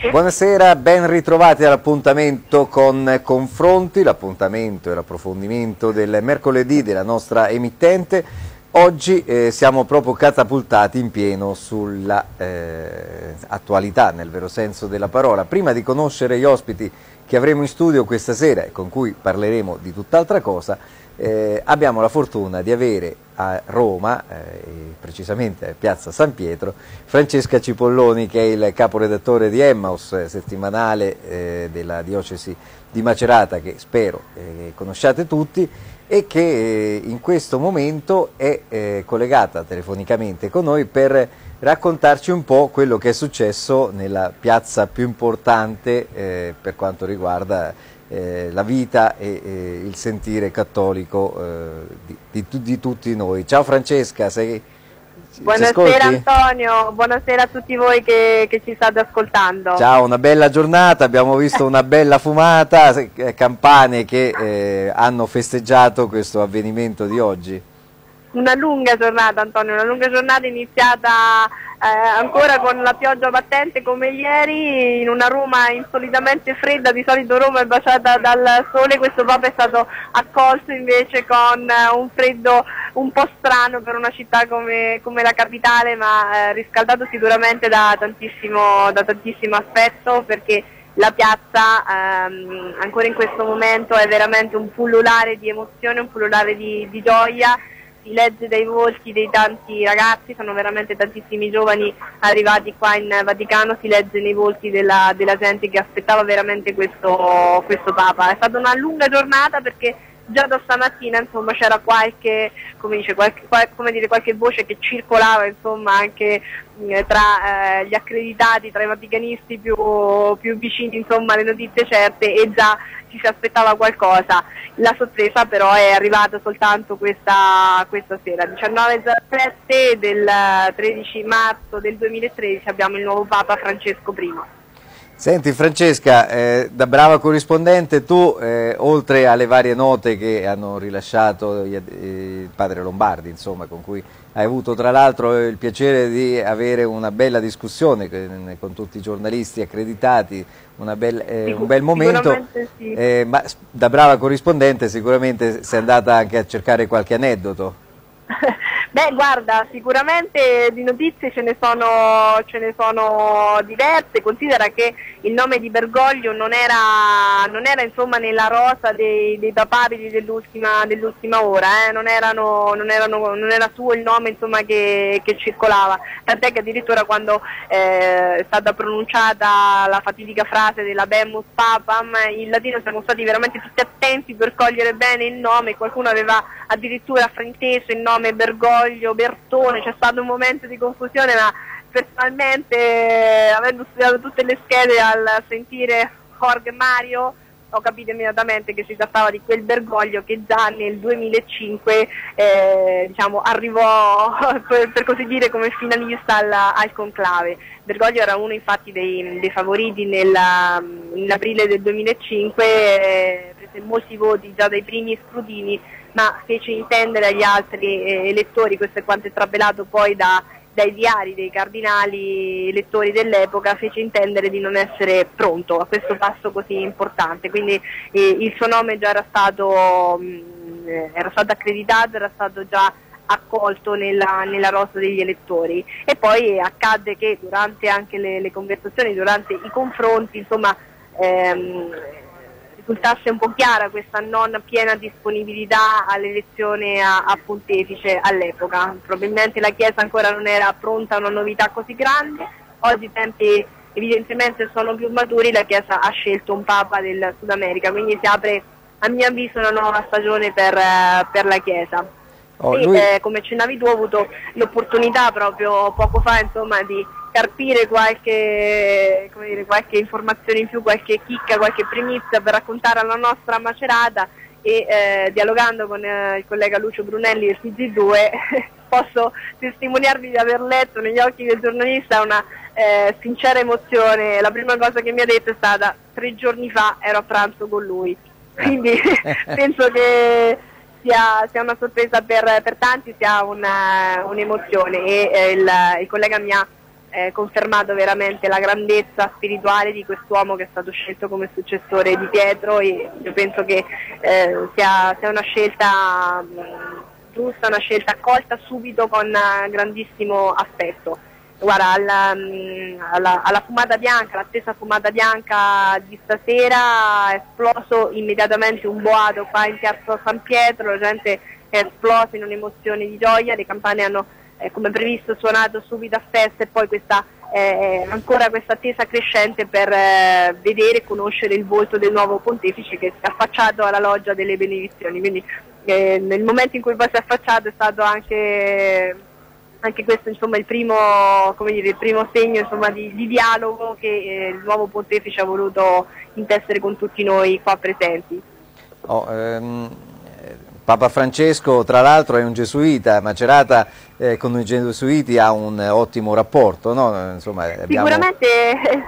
Buonasera, ben ritrovati all'appuntamento con Confronti, l'appuntamento e l'approfondimento del mercoledì della nostra emittente. Oggi eh, siamo proprio catapultati in pieno sulla eh, attualità, nel vero senso della parola. Prima di conoscere gli ospiti che avremo in studio questa sera e con cui parleremo di tutt'altra cosa, eh, abbiamo la fortuna di avere a Roma, eh, precisamente a Piazza San Pietro, Francesca Cipolloni che è il caporedattore di Emmaus, eh, settimanale eh, della diocesi di Macerata che spero eh, conosciate tutti e che eh, in questo momento è collegata telefonicamente con noi per raccontarci un po' quello che è successo nella piazza più importante per quanto riguarda eh, la vita e, e, il sentire cattolico eh, di, di, di, tutti noi. Ciao Francesca, sei, Buonasera Antonio, buonasera a tutti voi che, che, ci state ascoltando. Ciao, una bella giornata, abbiamo visto una bella fumata, eh, campane che eh, hanno festeggiato questo avvenimento di oggi. Una lunga giornata Antonio, una lunga giornata iniziata eh, ancora con la pioggia battente come ieri, in una Roma insolitamente fredda, di solito Roma è baciata dal sole, questo Papa è stato accolto invece con eh, un freddo un po' strano per una città come, come la capitale, ma eh, riscaldato sicuramente da tantissimo, da tantissimo affetto perché la piazza ehm, ancora in questo momento è veramente un pullulare di emozione, un pullulare di, di gioia si legge dai volti dei tanti ragazzi, sono veramente tantissimi giovani arrivati qua in Vaticano, si legge nei volti della, della gente che aspettava veramente questo, questo Papa. È stata una lunga giornata perché già da stamattina insomma, c'era qualche, come dice, qualche, come dire, qualche, voce che circolava insomma, anche eh, tra eh, gli accreditati, tra i vaticanisti più, più vicini insomma, alle notizie certe e già ci si aspettava qualcosa. La sorpresa però è arrivata soltanto questa, questa sera, 19.07 del 13 marzo del 2013 abbiamo il nuovo Papa Francesco I. Senti Francesca, eh, da brava corrispondente tu, eh, oltre alle varie note che hanno rilasciato il eh, padre Lombardi, insomma, con cui hai avuto tra l'altro il piacere di avere una bella discussione con, con tutti i giornalisti accreditati, bella, eh, un bel momento, sì. Eh, ma da brava corrispondente sicuramente sei andata anche a cercare qualche aneddoto. Beh, guarda, sicuramente di notizie ce ne, sono, ce ne sono diverse, considera che il nome di Bergoglio non era, non era insomma, nella rosa dei, dei papabili dell'ultima, dell'ultima ora, eh? non, erano, non, erano, non, era suo il nome insomma, che, che, circolava, tant'è che addirittura quando eh, è stata pronunciata la fatidica frase della Bemus Papam, in latino siamo stati veramente tutti attenti per cogliere bene il nome, qualcuno aveva addirittura frainteso il nome Bergoglio, Foglio, Bertone, c'è stato un momento di confusione, ma personalmente avendo studiato tutte le schede al sentire Jorge Mario ho capito immediatamente che si trattava di quel Bergoglio che già nel 2005 eh, diciamo, arrivò per, così dire come finalista al, al, conclave. Bergoglio era uno infatti dei, dei favoriti nell'aprile del 2005, eh, prese molti voti già dai primi scrutini ma fece intendere agli altri eh, elettori, questo è quanto è trapelato poi da, dai diari dei cardinali elettori dell'epoca, fece intendere di non essere pronto a questo passo così importante, quindi eh, il suo nome già era stato, mh, mm, era stato accreditato, era stato già accolto nella, nella, rosa degli elettori. E poi accadde che durante anche le, le conversazioni, durante i confronti, insomma, ehm, risultasse un po' chiara questa non piena disponibilità all'elezione a, a pontefice all'epoca. Probabilmente la Chiesa ancora non era pronta a una novità così grande, oggi i tempi evidentemente sono più maturi, la Chiesa ha scelto un Papa del Sud America, quindi si apre a mio avviso una nuova stagione per, per la Chiesa. Oh, lui... eh, come accennavi tu ho avuto l'opportunità proprio poco fa insomma, di carpire qualche, dire, qualche, informazione in più, qualche chicca, qualche primizia per raccontare alla nostra macerata e eh, dialogando con eh, il collega Lucio Brunelli del TG2 posso testimoniarvi di aver letto negli occhi del giornalista una eh, sincera emozione. La prima cosa che mi ha detto è stata tre giorni fa ero a pranzo con lui. Quindi penso che sia, sia, una sorpresa per, per tanti, sia un'emozione un e eh, il, il collega mi ha eh, confermato veramente la grandezza spirituale di quest'uomo che è stato scelto come successore di Pietro e io penso che eh, sia, sia, una scelta mh, giusta, una scelta accolta subito con uh, grandissimo affetto. Guarda, alla, alla, alla, fumata bianca, la stessa fumata bianca di stasera è esploso immediatamente un boato qua in piazza San Pietro, la gente è esplosa in un'emozione di gioia, le campane hanno eh, come previsto suonato subito a festa e poi questa, eh, ancora questa attesa crescente per eh, vedere e conoscere il volto del nuovo pontefice che si è affacciato alla loggia delle benedizioni. Quindi eh, nel momento in cui poi si è affacciato è stato anche, anche questo insomma, il, primo, dire, il, primo, segno insomma, di, di, dialogo che eh, il nuovo pontefice ha voluto intessere con tutti noi qua presenti. Oh, ehm Papa Francesco tra l'altro è un gesuita, Macerata eh, con i gesuiti ha un ottimo rapporto, no? Insomma, abbiamo... sicuramente,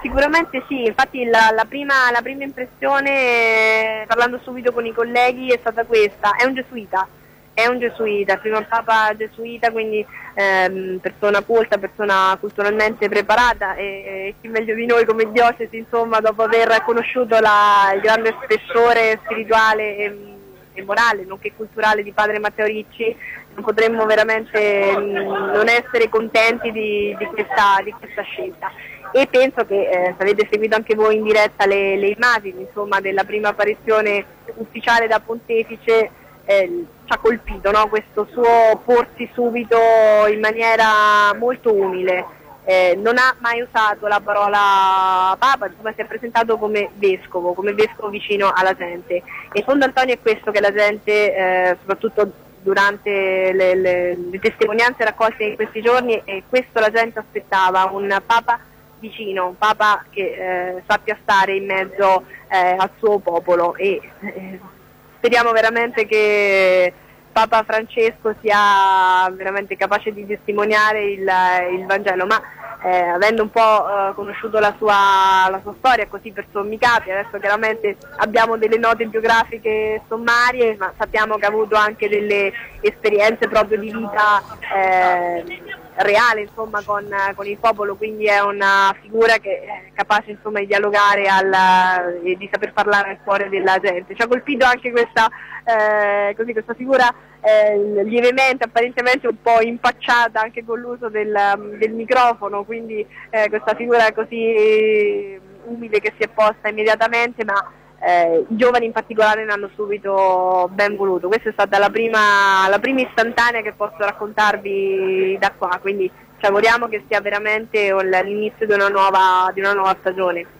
sicuramente, sì, infatti la, la, prima, la, prima, impressione, parlando subito con i colleghi, è stata questa, è un gesuita, è un gesuita, il primo Papa gesuita, quindi ehm, persona colta, persona culturalmente preparata e, e, chi meglio di noi come diocesi, insomma, dopo aver conosciuto la, il grande spessore spirituale e, e morale, nonché culturale di padre Matteo Ricci, non potremmo veramente mm, non essere contenti di, di, questa, di questa, scelta. E penso che eh, se avete seguito anche voi in diretta le, le immagini insomma, della prima apparizione ufficiale da pontefice, eh, ci ha colpito no? questo suo porsi subito in maniera molto umile eh, non ha mai usato la parola papa, ma si è presentato come vescovo, come vescovo vicino alla gente. E fondo Antonio è questo che la gente, eh, soprattutto durante le, le, le, testimonianze raccolte in questi giorni, e questo la gente aspettava, un papa vicino, un papa che eh, sappia stare in mezzo eh, al suo popolo e eh, speriamo veramente che Papa Francesco sia veramente capace di testimoniare il, il Vangelo, ma eh, avendo un po' eh, conosciuto la sua, la sua, storia così per sommi capi, adesso chiaramente abbiamo delle note biografiche sommarie, ma sappiamo che ha avuto anche delle esperienze proprio di vita eh, reale insomma, con, con, il popolo, quindi è una figura che è capace insomma, di dialogare al, e di saper parlare al cuore della gente. Ci ha colpito anche questa, eh, così, questa figura eh, lievemente, apparentemente un po' impacciata anche con l'uso del, del microfono, quindi eh, questa figura così umile che si è posta immediatamente, ma eh, i giovani in particolare ne hanno subito ben voluto. Questa è stata la prima, la prima istantanea che posso raccontarvi da qua, quindi ci auguriamo che sia veramente l'inizio di una nuova, di una nuova stagione.